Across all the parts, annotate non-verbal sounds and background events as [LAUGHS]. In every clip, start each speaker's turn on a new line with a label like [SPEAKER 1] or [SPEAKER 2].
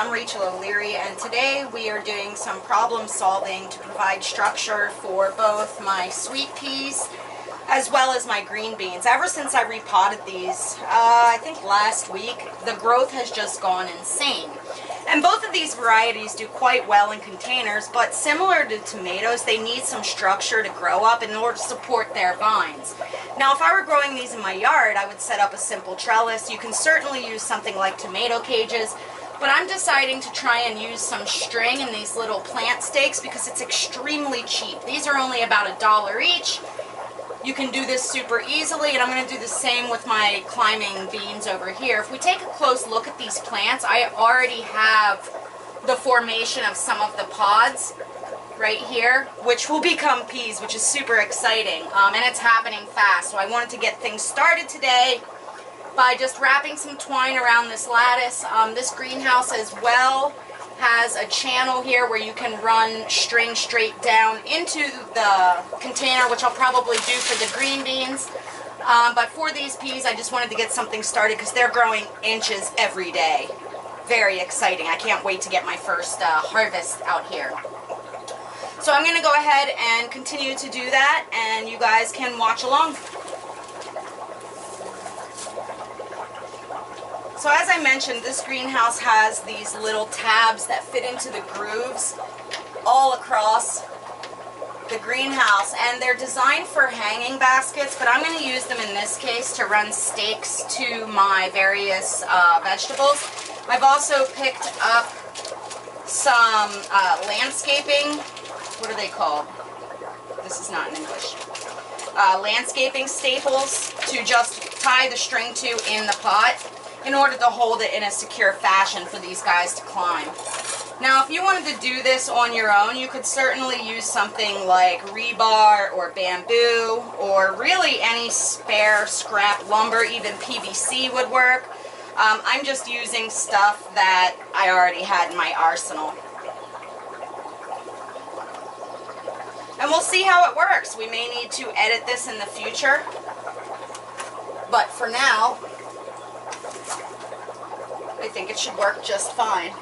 [SPEAKER 1] I'm Rachel O'Leary and today we are doing some problem solving to provide structure for both my sweet peas as well as my green beans. Ever since I repotted these, uh, I think last week, the growth has just gone insane. And both of these varieties do quite well in containers, but similar to tomatoes, they need some structure to grow up in order to support their vines. Now, if I were growing these in my yard, I would set up a simple trellis. You can certainly use something like tomato cages, but I'm deciding to try and use some string in these little plant stakes because it's extremely cheap. These are only about a dollar each, you can do this super easily, and I'm going to do the same with my climbing beans over here. If we take a close look at these plants, I already have the formation of some of the pods right here, which will become peas, which is super exciting, um, and it's happening fast. So I wanted to get things started today by just wrapping some twine around this lattice. Um, this greenhouse as well has a channel here where you can run string straight down into the container, which I'll probably do for the green beans. Um, but for these peas, I just wanted to get something started because they're growing inches every day. Very exciting. I can't wait to get my first uh, harvest out here. So I'm going to go ahead and continue to do that, and you guys can watch along. So as I mentioned, this greenhouse has these little tabs that fit into the grooves all across the greenhouse and they're designed for hanging baskets but I'm going to use them in this case to run stakes to my various uh, vegetables. I've also picked up some uh, landscaping, what are they called? This is not in English. Uh, landscaping staples to just tie the string to in the pot in order to hold it in a secure fashion for these guys to climb. Now, if you wanted to do this on your own, you could certainly use something like rebar or bamboo or really any spare scrap lumber, even PVC would work. Um, I'm just using stuff that I already had in my arsenal. And we'll see how it works. We may need to edit this in the future. But for now, I think it should work just fine.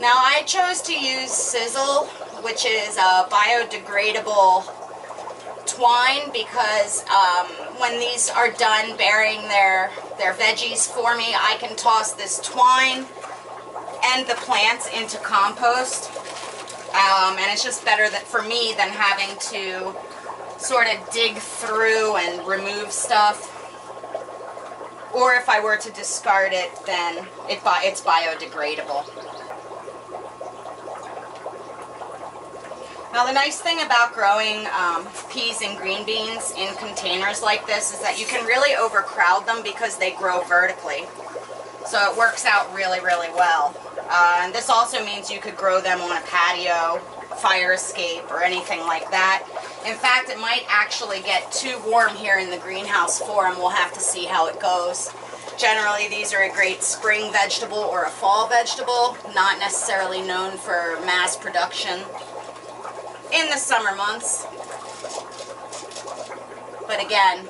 [SPEAKER 1] Now I chose to use sisal, which is a biodegradable twine because um, when these are done burying their, their veggies for me, I can toss this twine and the plants into compost. Um, and it's just better that for me than having to sort of dig through and remove stuff. Or if I were to discard it, then it, it's biodegradable. Now the nice thing about growing um, peas and green beans in containers like this is that you can really overcrowd them because they grow vertically. So it works out really, really well. Uh, and this also means you could grow them on a patio, fire escape, or anything like that. In fact, it might actually get too warm here in the greenhouse for them. We'll have to see how it goes. Generally, these are a great spring vegetable or a fall vegetable, not necessarily known for mass production in the summer months. But again,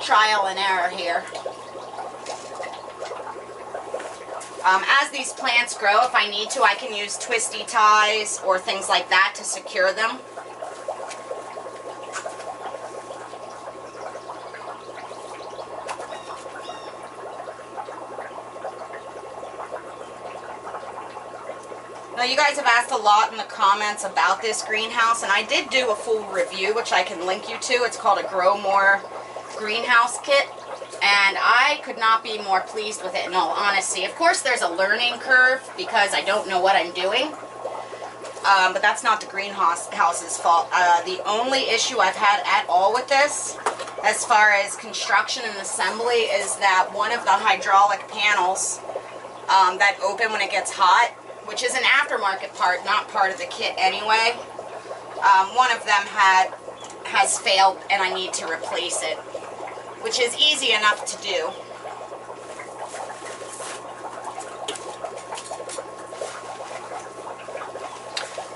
[SPEAKER 1] trial and error here. Um, as these plants grow, if I need to, I can use twisty ties or things like that to secure them. Now you guys have asked a lot in the comments about this greenhouse and I did do a full review which I can link you to. It's called a Grow More greenhouse kit and I could not be more pleased with it in all honesty. Of course there's a learning curve because I don't know what I'm doing. Um, but that's not the greenhouse's fault. Uh, the only issue I've had at all with this as far as construction and assembly is that one of the hydraulic panels um, that open when it gets hot which is an aftermarket part, not part of the kit anyway. Um, one of them had has failed and I need to replace it, which is easy enough to do.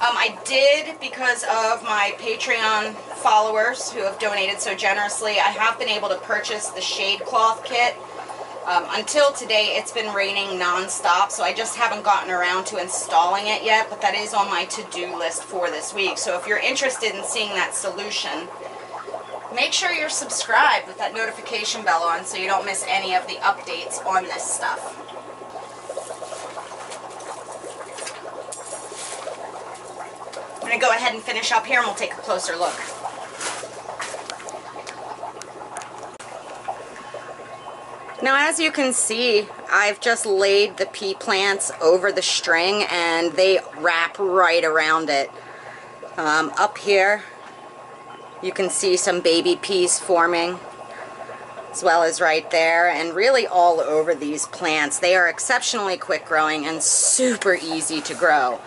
[SPEAKER 1] Um, I did, because of my Patreon followers who have donated so generously, I have been able to purchase the shade cloth kit Um, until today, it's been raining non-stop, so I just haven't gotten around to installing it yet, but that is on my to-do list for this week. So if you're interested in seeing that solution, make sure you're subscribed with that notification bell on so you don't miss any of the updates on this stuff. I'm going to go ahead and finish up here and we'll take a closer look. Now as you can see, I've just laid the pea plants over the string and they wrap right around it. Um, up here, you can see some baby peas forming as well as right there and really all over these plants. They are exceptionally quick growing and super easy to grow.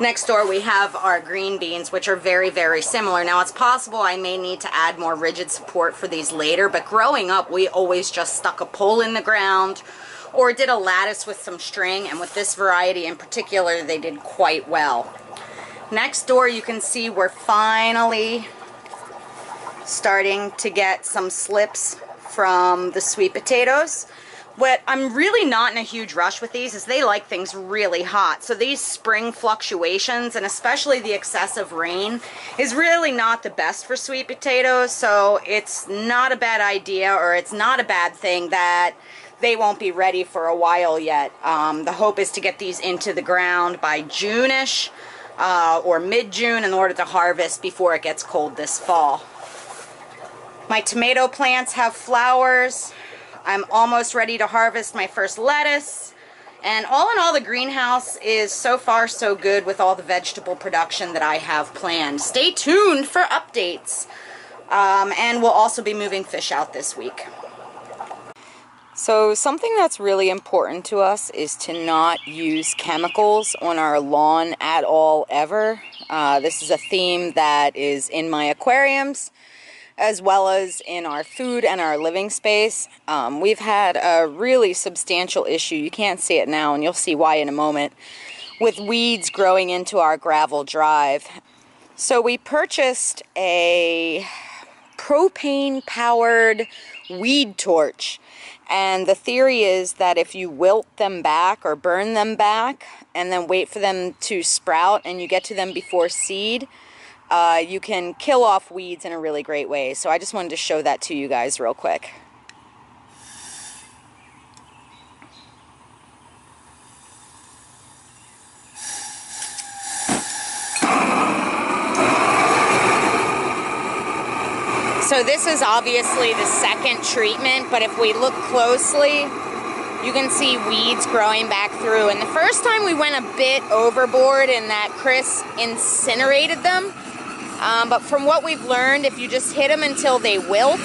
[SPEAKER 1] Next door we have our green beans, which are very, very similar. Now it's possible I may need to add more rigid support for these later, but growing up we always just stuck a pole in the ground or did a lattice with some string, and with this variety in particular, they did quite well. Next door you can see we're finally starting to get some slips from the sweet potatoes. What I'm really not in a huge rush with these is they like things really hot. So these spring fluctuations and especially the excessive rain is really not the best for sweet potatoes. So it's not a bad idea or it's not a bad thing that they won't be ready for a while yet. Um, the hope is to get these into the ground by June-ish uh, or mid-June in order to harvest before it gets cold this fall. My tomato plants have flowers. I'm almost ready to harvest my first lettuce. And all in all, the greenhouse is so far so good with all the vegetable production that I have planned. Stay tuned for updates. Um, and we'll also be moving fish out this week. So something that's really important to us is to not use chemicals on our lawn at all ever. Uh, this is a theme that is in my aquariums as well as in our food and our living space. Um, we've had a really substantial issue, you can't see it now and you'll see why in a moment, with weeds growing into our gravel drive. So we purchased a propane powered weed torch and the theory is that if you wilt them back or burn them back and then wait for them to sprout and you get to them before seed, uh, you can kill off weeds in a really great way. So I just wanted to show that to you guys real quick. So this is obviously the second treatment, but if we look closely, you can see weeds growing back through. And the first time we went a bit overboard in that Chris incinerated them, um, but from what we've learned, if you just hit them until they wilt,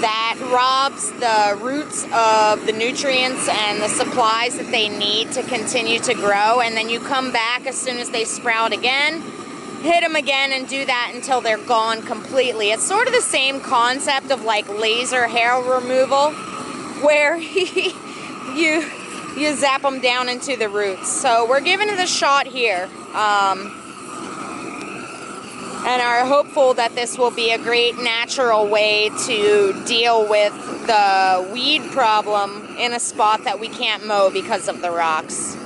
[SPEAKER 1] that robs the roots of the nutrients and the supplies that they need to continue to grow. And then you come back as soon as they sprout again, hit them again and do that until they're gone completely. It's sort of the same concept of like laser hair removal where [LAUGHS] you you zap them down into the roots. So we're giving it a shot here. Um, and are hopeful that this will be a great natural way to deal with the weed problem in a spot that we can't mow because of the rocks.